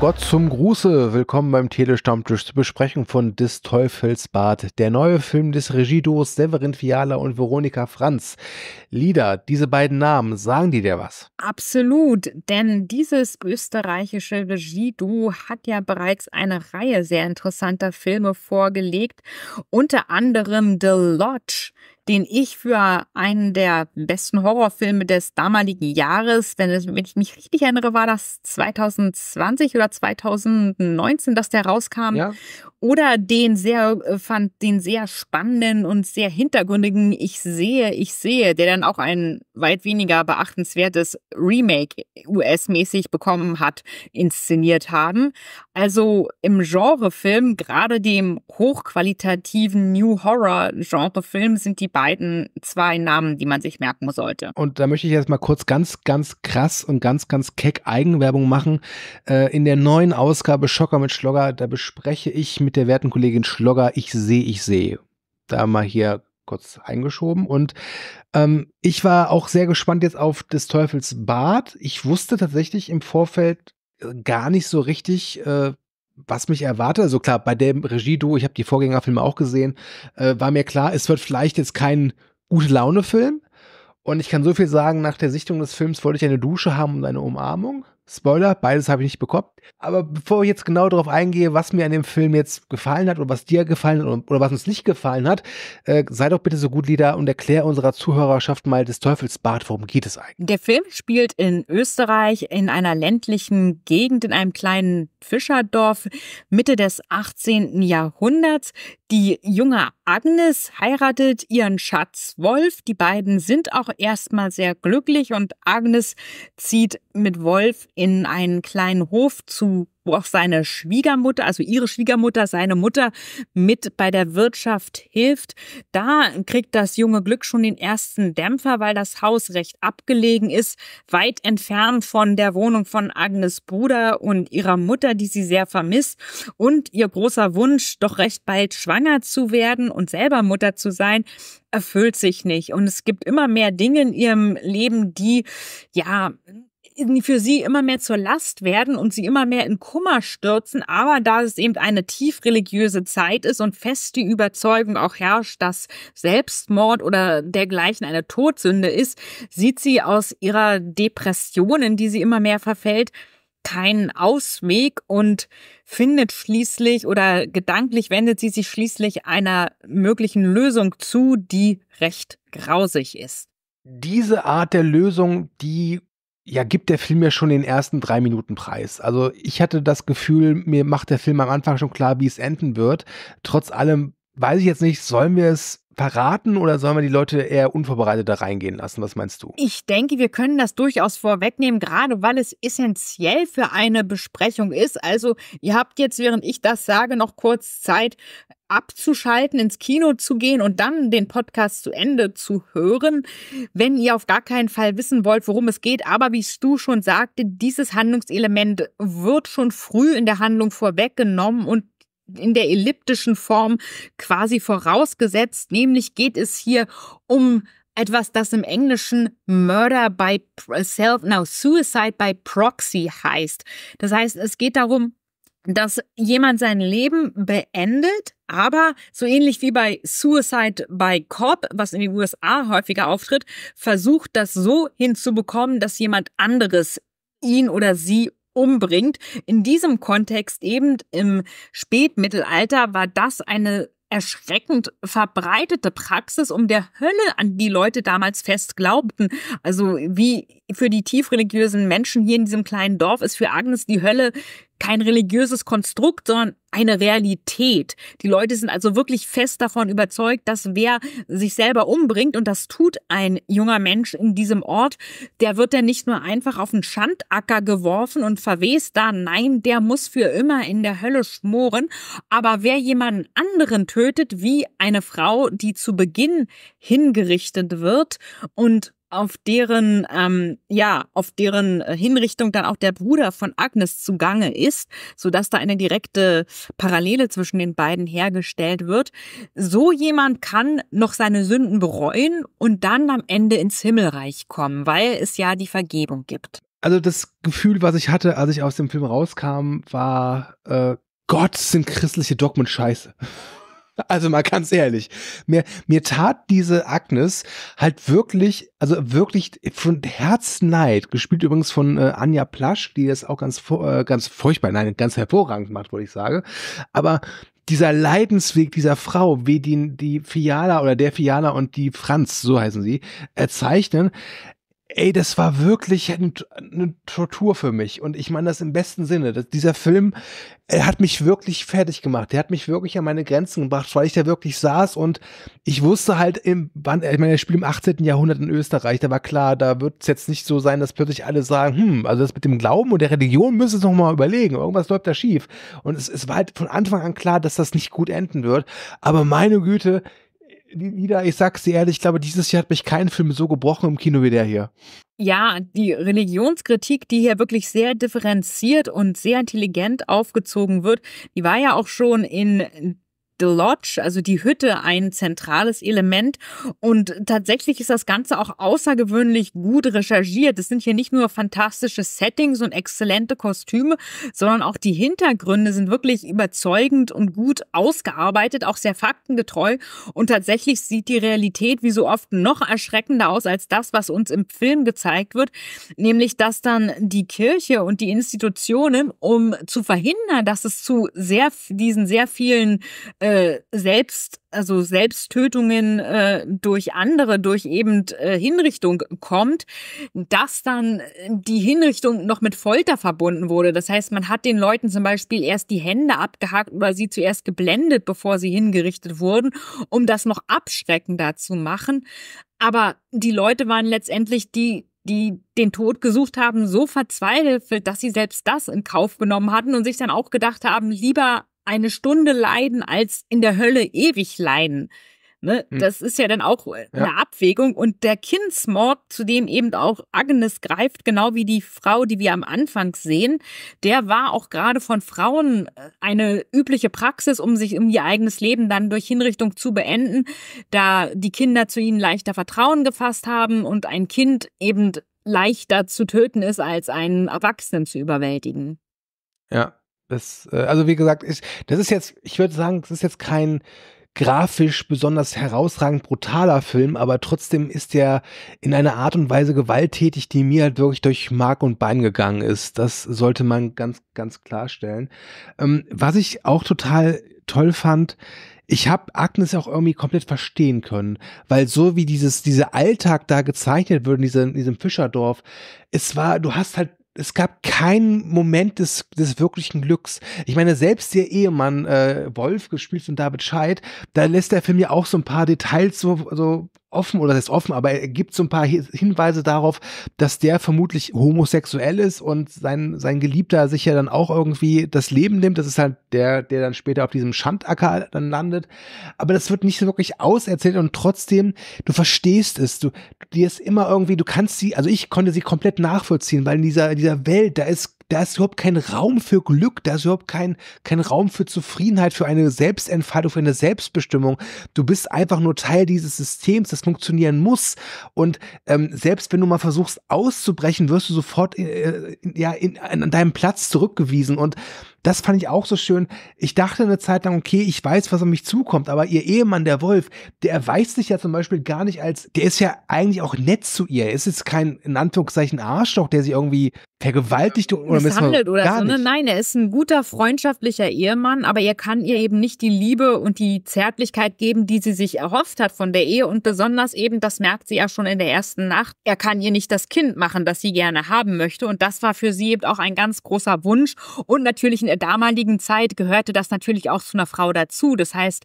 Gott zum Gruße. Willkommen beim Telestammtisch zur Besprechung von Des Teufels Bad. Der neue Film des Regieduos Severin Fiala und Veronika Franz. Lieder, diese beiden Namen, sagen die dir was? Absolut, denn dieses österreichische Regieduo hat ja bereits eine Reihe sehr interessanter Filme vorgelegt, unter anderem The Lodge, den ich für einen der besten Horrorfilme des damaligen Jahres, wenn, wenn ich mich richtig erinnere, war das 2020 oder 2019, dass der rauskam. Ja. Oder den sehr, äh, fand den sehr spannenden und sehr hintergründigen Ich sehe, ich sehe, der dann auch ein weit weniger beachtenswertes Remake US-mäßig bekommen hat, inszeniert haben. Also im Genrefilm, gerade dem hochqualitativen New Horror Genrefilm, sind die beiden zwei Namen, die man sich merken sollte. Und da möchte ich jetzt mal kurz ganz, ganz krass und ganz, ganz keck Eigenwerbung machen. Äh, in der neuen Ausgabe Schocker mit Schlogger, da bespreche ich mit der werten Kollegin Schlogger Ich sehe, ich sehe. Da mal hier kurz eingeschoben. Und ähm, ich war auch sehr gespannt jetzt auf des Teufels Bad. Ich wusste tatsächlich im Vorfeld äh, gar nicht so richtig, äh, was mich erwartet, also klar, bei dem Regie-Duo, ich habe die Vorgängerfilme auch gesehen, äh, war mir klar, es wird vielleicht jetzt kein gute Laune-Film. Und ich kann so viel sagen, nach der Sichtung des Films wollte ich eine Dusche haben und eine Umarmung. Spoiler, beides habe ich nicht bekommen. Aber bevor ich jetzt genau darauf eingehe, was mir an dem Film jetzt gefallen hat oder was dir gefallen hat oder, was uns nicht gefallen hat, äh, sei doch bitte so gut, Lieder, und erklär unserer Zuhörerschaft mal des Teufels Bart, worum geht es eigentlich? Der Film spielt in Österreich in einer ländlichen Gegend, in einem kleinen Fischerdorf Mitte des 18. Jahrhunderts. Die junge Agnes heiratet ihren Schatz Wolf. Die beiden sind auch erstmal sehr glücklich und Agnes zieht mit Wolf in einen kleinen Hof zu wo auch seine Schwiegermutter, also ihre Schwiegermutter, seine Mutter mit bei der Wirtschaft hilft. Da kriegt das junge Glück schon den ersten Dämpfer, weil das Haus recht abgelegen ist, weit entfernt von der Wohnung von Agnes Bruder und ihrer Mutter, die sie sehr vermisst. Und ihr großer Wunsch, doch recht bald schwanger zu werden und selber Mutter zu sein, erfüllt sich nicht. Und es gibt immer mehr Dinge in ihrem Leben, die, ja, für sie immer mehr zur Last werden und sie immer mehr in Kummer stürzen. Aber da es eben eine tief religiöse Zeit ist und fest die Überzeugung auch herrscht, dass Selbstmord oder dergleichen eine Todsünde ist, sieht sie aus ihrer Depression, in die sie immer mehr verfällt, keinen Ausweg und findet schließlich oder gedanklich wendet sie sich schließlich einer möglichen Lösung zu, die recht grausig ist. Diese Art der Lösung, die ja, gibt der Film ja schon den ersten drei Minuten Preis. Also ich hatte das Gefühl, mir macht der Film am Anfang schon klar, wie es enden wird. Trotz allem weiß ich jetzt nicht, sollen wir es verraten oder sollen wir die Leute eher unvorbereitet da reingehen lassen? Was meinst du? Ich denke, wir können das durchaus vorwegnehmen, gerade weil es essentiell für eine Besprechung ist. Also ihr habt jetzt, während ich das sage, noch kurz Zeit, abzuschalten, ins Kino zu gehen und dann den Podcast zu Ende zu hören, wenn ihr auf gar keinen Fall wissen wollt, worum es geht. Aber wie Stu schon sagte, dieses Handlungselement wird schon früh in der Handlung vorweggenommen und in der elliptischen Form quasi vorausgesetzt. Nämlich geht es hier um etwas, das im Englischen Murder by Self, now Suicide by Proxy heißt. Das heißt, es geht darum, dass jemand sein Leben beendet, aber so ähnlich wie bei Suicide by Cop, was in den USA häufiger auftritt, versucht das so hinzubekommen, dass jemand anderes ihn oder sie umbringt. In diesem Kontext eben im Spätmittelalter war das eine erschreckend verbreitete Praxis, um der Hölle an die Leute damals fest glaubten. Also wie für die tiefreligiösen Menschen hier in diesem kleinen Dorf ist für Agnes die Hölle kein religiöses Konstrukt, sondern eine Realität. Die Leute sind also wirklich fest davon überzeugt, dass wer sich selber umbringt, und das tut ein junger Mensch in diesem Ort, der wird dann nicht nur einfach auf den Schandacker geworfen und verwest da. Nein, der muss für immer in der Hölle schmoren. Aber wer jemanden anderen tötet, wie eine Frau, die zu Beginn hingerichtet wird und auf deren ähm, ja auf deren äh, Hinrichtung dann auch der Bruder von Agnes zugange ist, so dass da eine direkte Parallele zwischen den beiden hergestellt wird. So jemand kann noch seine Sünden bereuen und dann am Ende ins Himmelreich kommen, weil es ja die Vergebung gibt. Also das Gefühl, was ich hatte, als ich aus dem Film rauskam, war äh, Gott sind christliche Dogmen scheiße. Also mal ganz ehrlich, mir, mir tat diese Agnes halt wirklich, also wirklich von Herzneid, gespielt übrigens von äh, Anja Plasch, die das auch ganz, äh, ganz furchtbar, nein, ganz hervorragend macht, wollte ich sagen. Aber dieser Leidensweg dieser Frau, wie die, die Fiala oder der Fiala und die Franz, so heißen sie, erzeichnen, ey, das war wirklich eine, eine, Tortur für mich. Und ich meine das im besten Sinne. Das, dieser Film, er hat mich wirklich fertig gemacht. Der hat mich wirklich an meine Grenzen gebracht, weil ich da wirklich saß und ich wusste halt im, wann, ich meine, er spielt im 18. Jahrhundert in Österreich, da war klar, da wird es jetzt nicht so sein, dass plötzlich alle sagen, hm, also das mit dem Glauben und der Religion müssen es noch mal überlegen. Irgendwas läuft da schief. Und es, es war halt von Anfang an klar, dass das nicht gut enden wird. Aber meine Güte, wieder, ich sag's dir ehrlich, ich glaube, dieses Jahr hat mich kein Film so gebrochen im Kino wie der hier. Ja, die Religionskritik, die hier wirklich sehr differenziert und sehr intelligent aufgezogen wird, die war ja auch schon in The Lodge, also die Hütte, ein zentrales Element. Und tatsächlich ist das Ganze auch außergewöhnlich gut recherchiert. Es sind hier nicht nur fantastische Settings und exzellente Kostüme, sondern auch die Hintergründe sind wirklich überzeugend und gut ausgearbeitet, auch sehr faktengetreu. Und tatsächlich sieht die Realität wie so oft noch erschreckender aus als das, was uns im Film gezeigt wird. Nämlich, dass dann die Kirche und die Institutionen, um zu verhindern, dass es zu sehr, diesen sehr vielen äh, äh, selbst, also Selbsttötungen äh, durch andere, durch eben äh, Hinrichtung kommt, dass dann die Hinrichtung noch mit Folter verbunden wurde. Das heißt, man hat den Leuten zum Beispiel erst die Hände abgehackt oder sie zuerst geblendet, bevor sie hingerichtet wurden, um das noch abschreckender zu machen. Aber die Leute waren letztendlich die die den Tod gesucht haben, so verzweifelt, dass sie selbst das in Kauf genommen hatten und sich dann auch gedacht haben, lieber eine Stunde leiden als in der Hölle ewig leiden. Ne? Hm. Das ist ja dann auch eine ja. Abwägung. Und der Kindsmord, zu dem eben auch Agnes greift, genau wie die Frau, die wir am Anfang sehen, der war auch gerade von Frauen äh, eine übliche Praxis, um sich um ihr eigenes Leben dann durch Hinrichtung zu beenden, da die Kinder zu ihnen leichter Vertrauen gefasst haben und ein Kind eben leichter zu töten ist, als einen Erwachsenen zu überwältigen. Ja, das, äh, also wie gesagt, ist, das ist jetzt, ich würde sagen, das ist jetzt kein grafisch besonders herausragend brutaler Film, aber trotzdem ist der in einer Art und Weise gewalttätig, die mir halt wirklich durch Mark und Bein gegangen ist. Das sollte man ganz, ganz klarstellen. Ähm, was ich auch total toll fand, ich habe Agnes auch irgendwie komplett verstehen können, weil so wie dieses dieser Alltag da gezeichnet wird in diesem, in diesem Fischerdorf, es war, du hast halt es gab keinen Moment des, des wirklichen Glücks. Ich meine, selbst der Ehemann äh, Wolf, gespielt von David Scheid, da lässt der Film ja auch so ein paar Details so, so offen, oder das ist offen, aber er gibt so ein paar Hinweise darauf, dass der vermutlich homosexuell ist und sein, sein Geliebter sich ja dann auch irgendwie das Leben nimmt. Das ist halt der, der dann später auf diesem Schandacker dann landet. Aber das wird nicht so wirklich auserzählt und trotzdem, du verstehst es. Du, dir ist immer irgendwie, du kannst sie, also ich konnte sie komplett nachvollziehen, weil in dieser, in dieser Welt, da ist da ist überhaupt kein Raum für Glück, da ist überhaupt kein, kein Raum für Zufriedenheit, für eine Selbstentfaltung, für eine Selbstbestimmung. Du bist einfach nur Teil dieses Systems, das funktionieren muss. Und ähm, selbst wenn du mal versuchst auszubrechen, wirst du sofort äh, ja, in, an deinem Platz zurückgewiesen. Und das fand ich auch so schön. Ich dachte eine Zeit lang, okay, ich weiß, was auf mich zukommt, aber ihr Ehemann, der Wolf, der erweist sich ja zum Beispiel gar nicht als, der ist ja eigentlich auch nett zu ihr. Er ist jetzt kein, in Anführungszeichen, Arschloch, der sie irgendwie vergewaltigt oder misshandelt oder so. Ne? Nein, er ist ein guter freundschaftlicher Ehemann, aber er kann ihr eben nicht die Liebe und die Zärtlichkeit geben, die sie sich erhofft hat von der Ehe und besonders eben, das merkt sie ja schon in der ersten Nacht, er kann ihr nicht das Kind machen, das sie gerne haben möchte und das war für sie eben auch ein ganz großer Wunsch und natürlich in der damaligen Zeit gehörte das natürlich auch zu einer Frau dazu. Das heißt,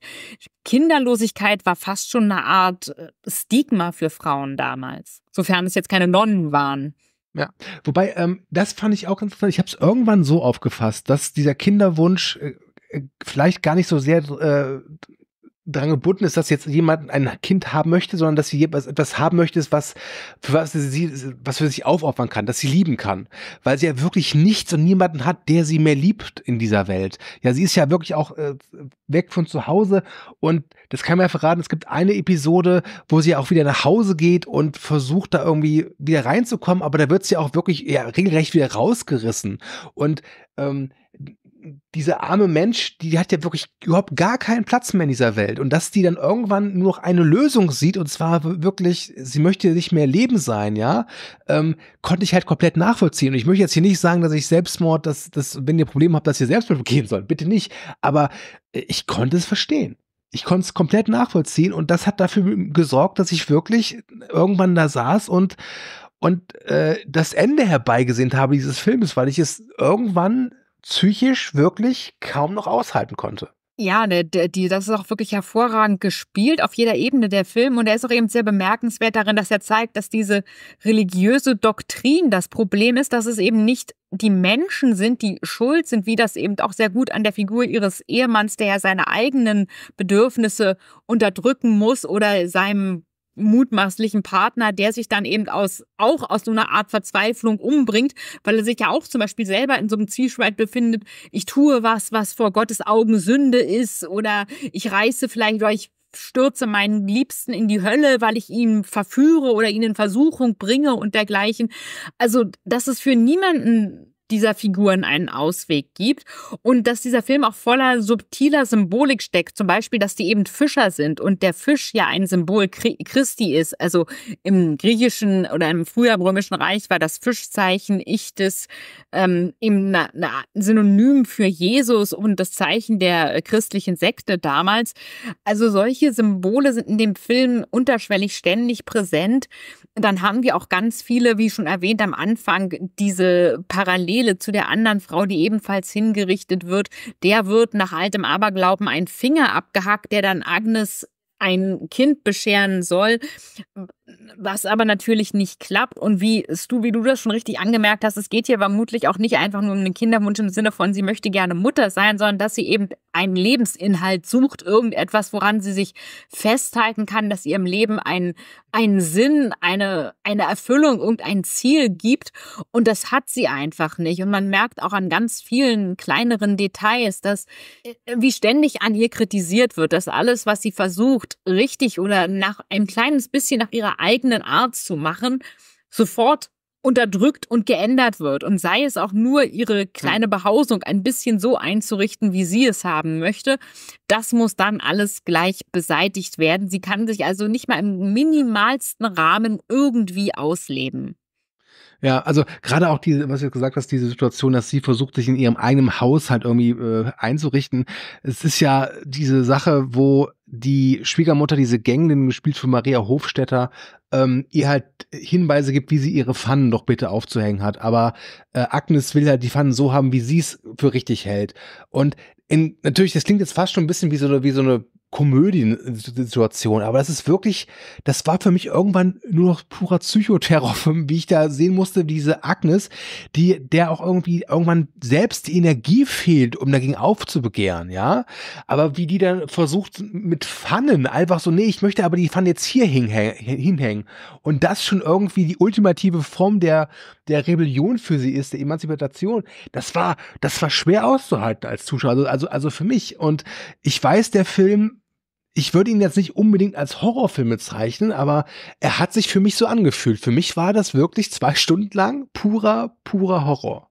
Kinderlosigkeit war fast schon eine Art äh, Stigma für Frauen damals, sofern es jetzt keine Nonnen waren. Ja, wobei, ähm, das fand ich auch interessant. Ich habe es irgendwann so aufgefasst, dass dieser Kinderwunsch äh, äh vielleicht gar nicht so sehr äh, daran gebunden ist, dass jetzt jemand ein Kind haben möchte, sondern dass sie etwas haben möchte, was für was sie was für sich aufopfern kann, dass sie lieben kann, weil sie ja wirklich nichts und niemanden hat, der sie mehr liebt in dieser Welt. Ja, sie ist ja wirklich auch äh, weg von zu Hause und das kann man ja verraten. Es gibt eine Episode, wo sie auch wieder nach Hause geht und versucht da irgendwie wieder reinzukommen, aber da wird sie auch wirklich ja regelrecht wieder rausgerissen und ähm, diese arme Mensch, die hat ja wirklich überhaupt gar keinen Platz mehr in dieser Welt. Und dass die dann irgendwann nur noch eine Lösung sieht, und zwar wirklich, sie möchte nicht mehr Leben sein, ja, ähm, konnte ich halt komplett nachvollziehen. Und ich möchte jetzt hier nicht sagen, dass ich Selbstmord, dass, dass wenn ihr Probleme habt, dass ihr Selbstmord begehen sollt. Bitte nicht. Aber äh, ich konnte es verstehen. Ich konnte es komplett nachvollziehen und das hat dafür gesorgt, dass ich wirklich irgendwann da saß und und äh, das Ende herbeigesehnt habe dieses Filmes, weil ich es irgendwann psychisch wirklich kaum noch aushalten konnte. Ja, der, die, das ist auch wirklich hervorragend gespielt auf jeder Ebene der Film und er ist auch eben sehr bemerkenswert darin, dass er zeigt, dass diese religiöse Doktrin das Problem ist, dass es eben nicht die Menschen sind, die schuld sind, wie das eben auch sehr gut an der Figur ihres Ehemanns, der ja seine eigenen Bedürfnisse unterdrücken muss oder seinem mutmaßlichen Partner, der sich dann eben aus, auch aus so einer Art Verzweiflung umbringt, weil er sich ja auch zum Beispiel selber in so einem Zwiespalt befindet, ich tue was, was vor Gottes Augen Sünde ist oder ich reiße vielleicht oder ich stürze meinen Liebsten in die Hölle, weil ich ihn verführe oder ihn in Versuchung bringe und dergleichen. Also, das ist für niemanden dieser Figuren einen Ausweg gibt und dass dieser Film auch voller subtiler Symbolik steckt. Zum Beispiel, dass die eben Fischer sind und der Fisch ja ein Symbol Christi ist. Also im griechischen oder im früher römischen Reich war das Fischzeichen Ichtes ähm, eben ein Synonym für Jesus und das Zeichen der christlichen Sekte damals. Also solche Symbole sind in dem Film unterschwellig ständig präsent. Dann haben wir auch ganz viele, wie schon erwähnt am Anfang, diese Parallelen Parallele zu der anderen Frau, die ebenfalls hingerichtet wird. Der wird nach altem Aberglauben ein Finger abgehackt, der dann Agnes ein Kind bescheren soll was aber natürlich nicht klappt. Und wie du, wie du das schon richtig angemerkt hast, es geht hier vermutlich auch nicht einfach nur um den Kinderwunsch im Sinne von, sie möchte gerne Mutter sein, sondern dass sie eben einen Lebensinhalt sucht, irgendetwas, woran sie sich festhalten kann, dass ihrem Leben einen, einen Sinn, eine, eine Erfüllung, irgendein Ziel gibt. Und das hat sie einfach nicht. Und man merkt auch an ganz vielen kleineren Details, dass äh, wie ständig an ihr kritisiert wird, dass alles, was sie versucht, richtig oder nach ein kleines bisschen nach ihrer eigenen Art zu machen, sofort unterdrückt und geändert wird. Und sei es auch nur ihre kleine Behausung ein bisschen so einzurichten, wie sie es haben möchte, das muss dann alles gleich beseitigt werden. Sie kann sich also nicht mal im minimalsten Rahmen irgendwie ausleben. Ja, also gerade auch diese, was du gesagt hast, diese Situation, dass sie versucht, sich in ihrem eigenen Haus halt irgendwie äh, einzurichten. Es ist ja diese Sache, wo die Schwiegermutter, diese Gänglin, gespielt von Maria Hofstetter, ähm, ihr halt Hinweise gibt, wie sie ihre Pfannen doch bitte aufzuhängen hat. Aber äh, Agnes will halt die Pfannen so haben, wie sie es für richtig hält. Und in, natürlich, das klingt jetzt fast schon ein bisschen wie so eine, wie so eine Komödiensituation, aber das ist wirklich, das war für mich irgendwann nur noch purer Psychoterror, wie ich da sehen musste, diese Agnes, die, der auch irgendwie irgendwann selbst die Energie fehlt, um dagegen aufzubegehren, ja, aber wie die dann versucht mit Pfannen einfach so, nee, ich möchte aber die Pfanne jetzt hier hinhängen. Und das schon irgendwie die ultimative Form der, der Rebellion für sie ist, der Emanzipation, das war, das war schwer auszuhalten als Zuschauer, also, also, also für mich. Und ich weiß, der Film ich würde ihn jetzt nicht unbedingt als Horrorfilm bezeichnen, aber er hat sich für mich so angefühlt. Für mich war das wirklich zwei Stunden lang purer, purer Horror.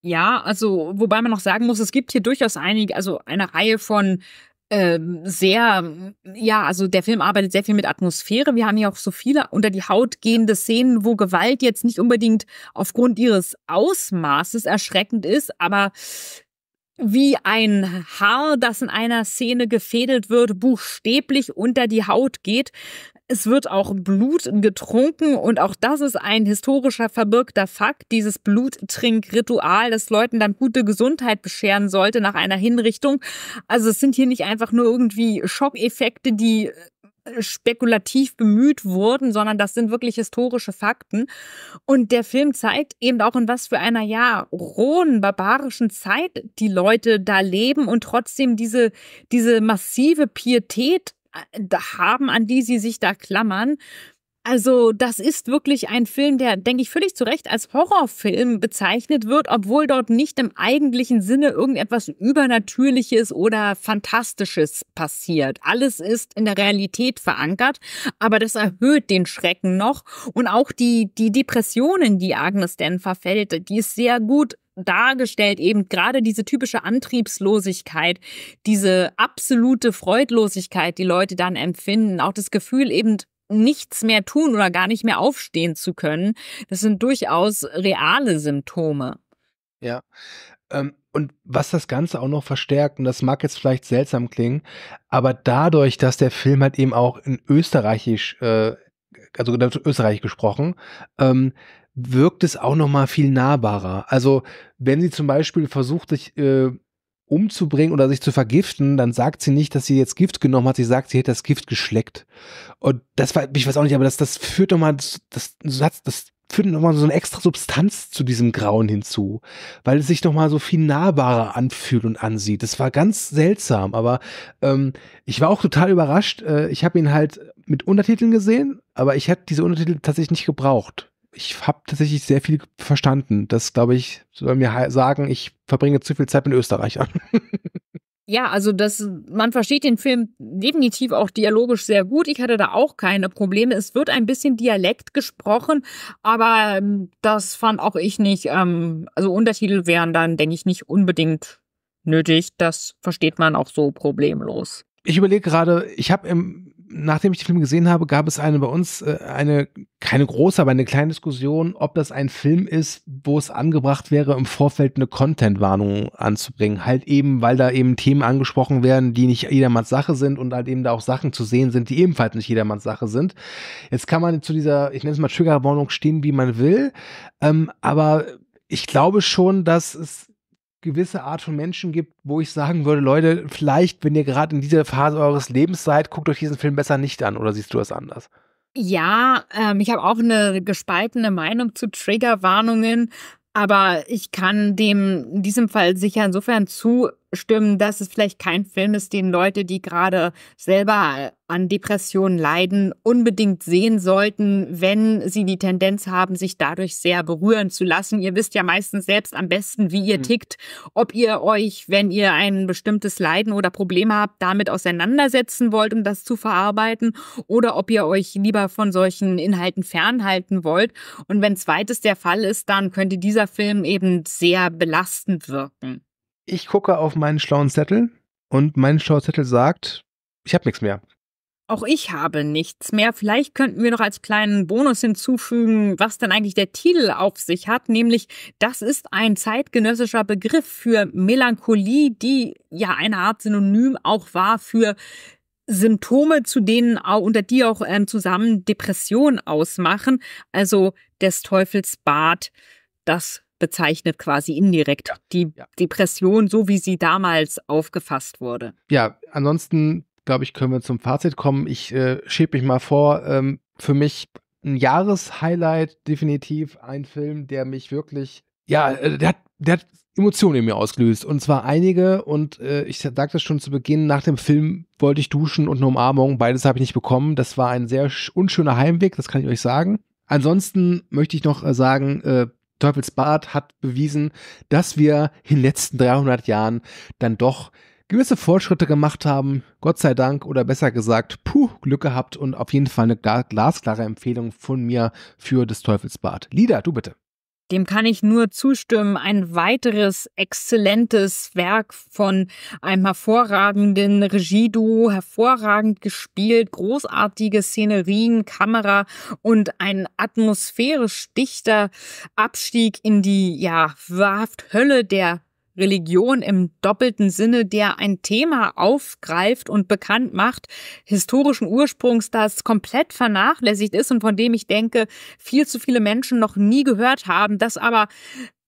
Ja, also, wobei man noch sagen muss, es gibt hier durchaus einige, also eine Reihe von ähm, sehr, ja, also der Film arbeitet sehr viel mit Atmosphäre. Wir haben ja auch so viele unter die Haut gehende Szenen, wo Gewalt jetzt nicht unbedingt aufgrund ihres Ausmaßes erschreckend ist, aber wie ein Haar, das in einer Szene gefädelt wird, buchstäblich unter die Haut geht. Es wird auch Blut getrunken und auch das ist ein historischer verbirgter Fakt. Dieses Bluttrinkritual, das Leuten dann gute Gesundheit bescheren sollte nach einer Hinrichtung. Also es sind hier nicht einfach nur irgendwie Schockeffekte, die spekulativ bemüht wurden, sondern das sind wirklich historische Fakten. Und der Film zeigt eben auch, in was für einer, ja, rohen, barbarischen Zeit die Leute da leben und trotzdem diese, diese massive Pietät äh, haben, an die sie sich da klammern. Also, das ist wirklich ein Film, der, denke ich, völlig zu Recht als Horrorfilm bezeichnet wird, obwohl dort nicht im eigentlichen Sinne irgendetwas Übernatürliches oder Fantastisches passiert. Alles ist in der Realität verankert, aber das erhöht den Schrecken noch. Und auch die, die Depressionen, die Agnes denn verfällt, die ist sehr gut dargestellt, eben gerade diese typische Antriebslosigkeit, diese absolute Freudlosigkeit, die Leute dann empfinden, auch das Gefühl eben nichts mehr tun oder gar nicht mehr aufstehen zu können. Das sind durchaus reale Symptome. Ja. Ähm, und was das Ganze auch noch verstärkt, und das mag jetzt vielleicht seltsam klingen, aber dadurch, dass der Film halt eben auch in Österreichisch, äh, also Österreich gesprochen, ähm, wirkt es auch noch mal viel nahbarer. Also wenn sie zum Beispiel versucht, sich äh, umzubringen oder sich zu vergiften, dann sagt sie nicht, dass sie jetzt Gift genommen hat, sie sagt, sie hätte das Gift geschleckt. Und das war, ich weiß auch nicht, aber das, das führt nochmal, das, das, das führt nochmal so eine extra Substanz zu diesem Grauen hinzu, weil es sich nochmal so viel nahbarer anfühlt und ansieht. Das war ganz seltsam, aber ähm, ich war auch total überrascht. Äh, ich habe ihn halt mit Untertiteln gesehen, aber ich hätte diese Untertitel tatsächlich nicht gebraucht ich habe tatsächlich sehr viel verstanden. Das, glaube ich, soll mir sagen, ich verbringe zu viel Zeit mit Österreichern. Ja, also das, man versteht den Film definitiv auch dialogisch sehr gut. Ich hatte da auch keine Probleme. Es wird ein bisschen Dialekt gesprochen, aber ähm, das fand auch ich nicht. Ähm, also Untertitel wären dann, denke ich, nicht unbedingt nötig. Das versteht man auch so problemlos. Ich überlege gerade, ich habe im nachdem ich den Film gesehen habe, gab es eine bei uns, äh, eine, keine große, aber eine kleine Diskussion, ob das ein Film ist, wo es angebracht wäre, im Vorfeld eine Content-Warnung anzubringen. Halt eben, weil da eben Themen angesprochen werden, die nicht jedermanns Sache sind und halt eben da auch Sachen zu sehen sind, die ebenfalls nicht jedermanns Sache sind. Jetzt kann man zu dieser, ich nenne es mal Triggerwarnung stehen, wie man will, ähm, aber ich glaube schon, dass es gewisse Art von Menschen gibt, wo ich sagen würde, Leute, vielleicht, wenn ihr gerade in dieser Phase eures Lebens seid, guckt euch diesen Film besser nicht an oder siehst du es anders? Ja, ähm, ich habe auch eine gespaltene Meinung zu Triggerwarnungen, aber ich kann dem in diesem Fall sicher insofern zustimmen, dass es vielleicht kein Film ist, den Leute, die gerade selber an Depressionen leiden, unbedingt sehen sollten, wenn sie die Tendenz haben, sich dadurch sehr berühren zu lassen. Ihr wisst ja meistens selbst am besten, wie ihr hm. tickt, ob ihr euch, wenn ihr ein bestimmtes Leiden oder Problem habt, damit auseinandersetzen wollt, um das zu verarbeiten, oder ob ihr euch lieber von solchen Inhalten fernhalten wollt. Und wenn zweites der Fall ist, dann könnte dieser Film eben sehr belastend wirken. Ich gucke auf meinen schlauen Zettel und mein schlauer Zettel sagt, ich habe nichts mehr. Auch ich habe nichts mehr. Vielleicht könnten wir noch als kleinen Bonus hinzufügen, was denn eigentlich der Titel auf sich hat, nämlich das ist ein zeitgenössischer Begriff für Melancholie, die ja eine Art Synonym auch war für Symptome, zu denen auch, unter die auch ähm, zusammen Depression ausmachen, also des Teufels Bad, das bezeichnet quasi indirekt die ja. Depression, so wie sie damals aufgefasst wurde. Ja, ansonsten glaube ich, können wir zum Fazit kommen. Ich äh, schiebe mich mal vor, ähm, für mich ein Jahreshighlight, definitiv ein Film, der mich wirklich, ja, äh, der hat, der hat Emotionen in mir ausgelöst. Und zwar einige. Und äh, ich sagte schon zu Beginn, nach dem Film wollte ich duschen und eine Umarmung. Beides habe ich nicht bekommen. Das war ein sehr unschöner Heimweg, das kann ich euch sagen. Ansonsten möchte ich noch äh, sagen, äh, Teufelsbad hat bewiesen, dass wir in den letzten 300 Jahren dann doch gewisse Fortschritte gemacht haben. Gott sei Dank oder besser gesagt, puh, Glück gehabt und auf jeden Fall eine glasklare Empfehlung von mir für des Teufels Bad. Lieder, du bitte. Dem kann ich nur zustimmen. Ein weiteres exzellentes Werk von einem hervorragenden Regieduo, hervorragend gespielt, großartige Szenerien, Kamera und ein atmosphärisch dichter Abstieg in die, ja, wahrhaft Hölle der Religion im doppelten Sinne, der ein Thema aufgreift und bekannt macht, historischen Ursprungs, das komplett vernachlässigt ist und von dem ich denke, viel zu viele Menschen noch nie gehört haben, das aber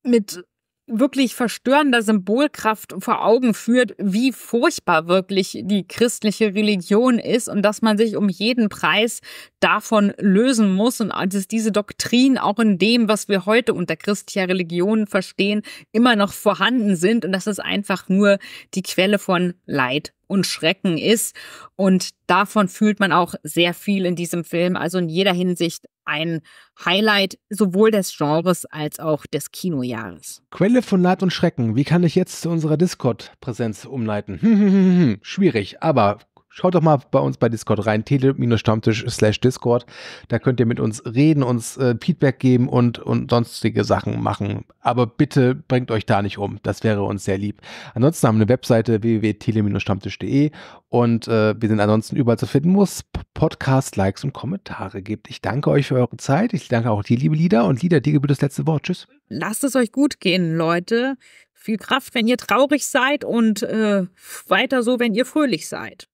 mit wirklich verstörender Symbolkraft vor Augen führt, wie furchtbar wirklich die christliche Religion ist und dass man sich um jeden Preis davon lösen muss und dass diese Doktrin auch in dem, was wir heute unter christlicher Religion verstehen, immer noch vorhanden sind und dass es einfach nur die Quelle von Leid und Schrecken ist. Und davon fühlt man auch sehr viel in diesem Film. Also in jeder Hinsicht ein Highlight sowohl des Genres als auch des Kinojahres. Quelle von Leid und Schrecken. Wie kann ich jetzt zu unserer Discord-Präsenz umleiten? Schwierig, aber Schaut doch mal bei uns bei Discord rein, tele-stammtisch slash Discord. Da könnt ihr mit uns reden, uns äh, Feedback geben und, und sonstige Sachen machen. Aber bitte bringt euch da nicht um. Das wäre uns sehr lieb. Ansonsten haben wir eine Webseite www.tele-stammtisch.de und äh, wir sind ansonsten überall zu finden, wo es Podcast, Likes und Kommentare gibt. Ich danke euch für eure Zeit. Ich danke auch dir, liebe Lieder. Und Lieder, dir gebührt das letzte Wort. Tschüss. Lasst es euch gut gehen, Leute. Viel Kraft, wenn ihr traurig seid und äh, weiter so, wenn ihr fröhlich seid.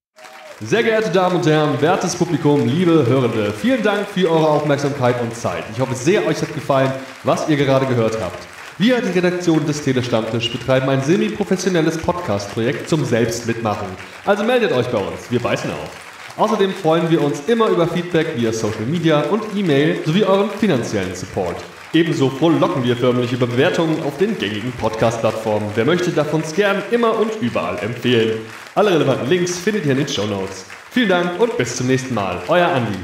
Sehr geehrte Damen und Herren, wertes Publikum, liebe Hörende, vielen Dank für eure Aufmerksamkeit und Zeit. Ich hoffe sehr, euch hat gefallen, was ihr gerade gehört habt. Wir, die Redaktion des Telestammtisch, betreiben ein semi-professionelles Podcast-Projekt zum Selbstmitmachen. Also meldet euch bei uns, wir beißen auf. Außerdem freuen wir uns immer über Feedback via Social Media und E-Mail sowie euren finanziellen Support. Ebenso frohlocken wir förmlich über Bewertungen auf den gängigen Podcast-Plattformen. Wer möchte, darf uns gern immer und überall empfehlen. Alle relevanten Links findet ihr in den Show Notes. Vielen Dank und bis zum nächsten Mal. Euer Andi.